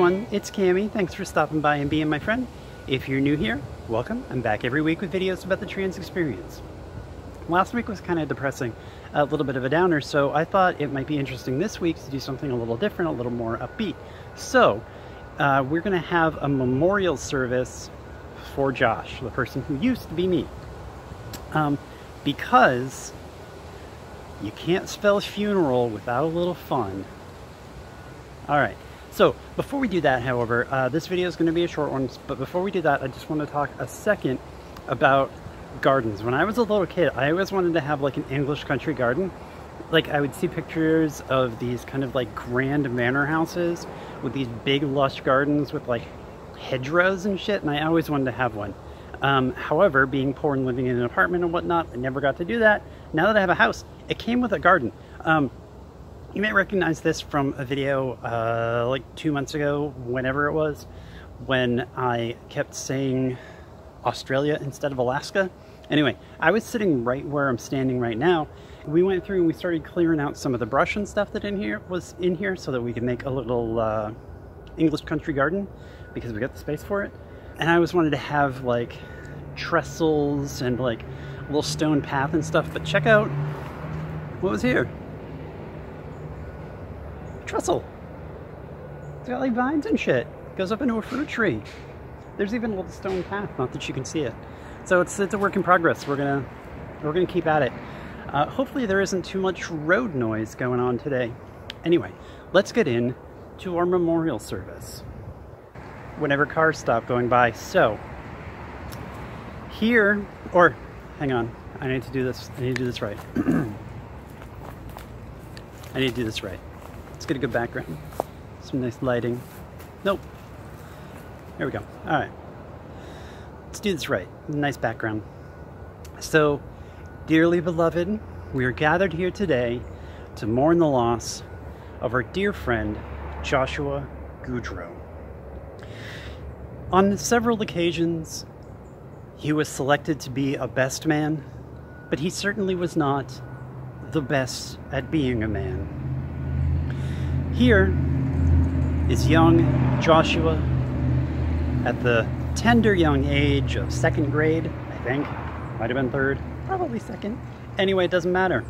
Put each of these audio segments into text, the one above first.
everyone, it's Cammy. Thanks for stopping by and being my friend. If you're new here, welcome. I'm back every week with videos about the trans experience. Last week was kind of depressing, a little bit of a downer, so I thought it might be interesting this week to do something a little different, a little more upbeat. So, uh, we're going to have a memorial service for Josh, the person who used to be me. Um, because you can't spell funeral without a little fun. All right. So before we do that, however, uh, this video is going to be a short one, but before we do that, I just want to talk a second about gardens. When I was a little kid, I always wanted to have like an English country garden. Like I would see pictures of these kind of like grand manor houses with these big lush gardens with like hedgerows and shit, and I always wanted to have one. Um, however, being poor and living in an apartment and whatnot, I never got to do that. Now that I have a house, it came with a garden. Um, you may recognize this from a video uh, like two months ago, whenever it was, when I kept saying Australia instead of Alaska. Anyway, I was sitting right where I'm standing right now. We went through and we started clearing out some of the brush and stuff that in here was in here so that we could make a little uh, English country garden because we got the space for it. And I always wanted to have like trestles and like a little stone path and stuff, but check out what was here trestle. It's got like vines and shit. It goes up into a fruit tree. There's even a little stone path, not that you can see it. So it's it's a work in progress. We're gonna we're gonna keep at it. Uh, hopefully there isn't too much road noise going on today. Anyway, let's get in to our memorial service. Whenever cars stop going by. So here, or hang on, I need to do this. I need to do this right. I need to do this right. Let's get a good background. Some nice lighting. Nope. There we go. All right. Let's do this right. Nice background. So, dearly beloved, we are gathered here today to mourn the loss of our dear friend, Joshua Goudreau. On several occasions, he was selected to be a best man, but he certainly was not the best at being a man. Here is young Joshua at the tender young age of second grade, I think. Might have been third, probably second. Anyway, it doesn't matter.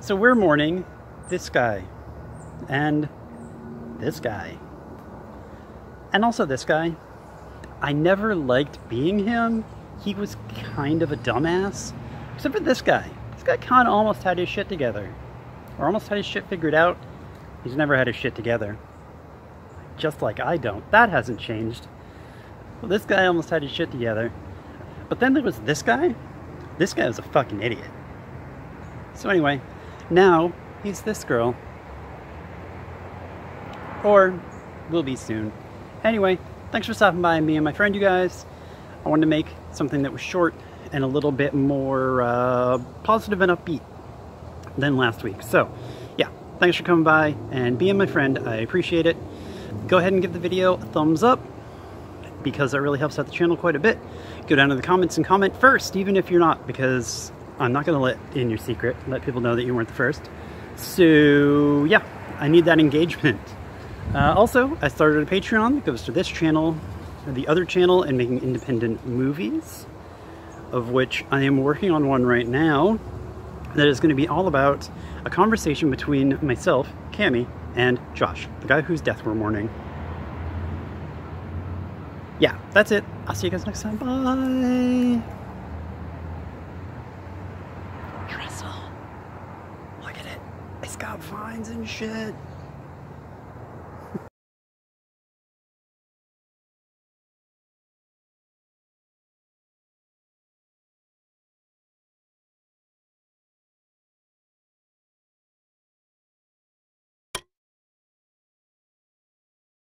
So we're mourning this guy and this guy. And also this guy. I never liked being him. He was kind of a dumbass. Except for this guy. This guy kind of almost had his shit together. Or almost had his shit figured out He's never had his shit together. Just like I don't. That hasn't changed. Well, this guy almost had his shit together. But then there was this guy. This guy was a fucking idiot. So anyway, now he's this girl. Or will be soon. Anyway, thanks for stopping by me and my friend, you guys. I wanted to make something that was short and a little bit more uh, positive and upbeat than last week. So, Thanks for coming by and being my friend. I appreciate it. Go ahead and give the video a thumbs up because that really helps out the channel quite a bit. Go down to the comments and comment first, even if you're not, because I'm not going to let in your secret, let people know that you weren't the first. So yeah, I need that engagement. Uh, also, I started a Patreon that goes to this channel, the other channel, and making independent movies, of which I am working on one right now that is going to be all about a conversation between myself, Cammy, and Josh, the guy whose death we're mourning. Yeah, that's it. I'll see you guys next time. Bye. Trestle. Look at it. It's got vines and shit.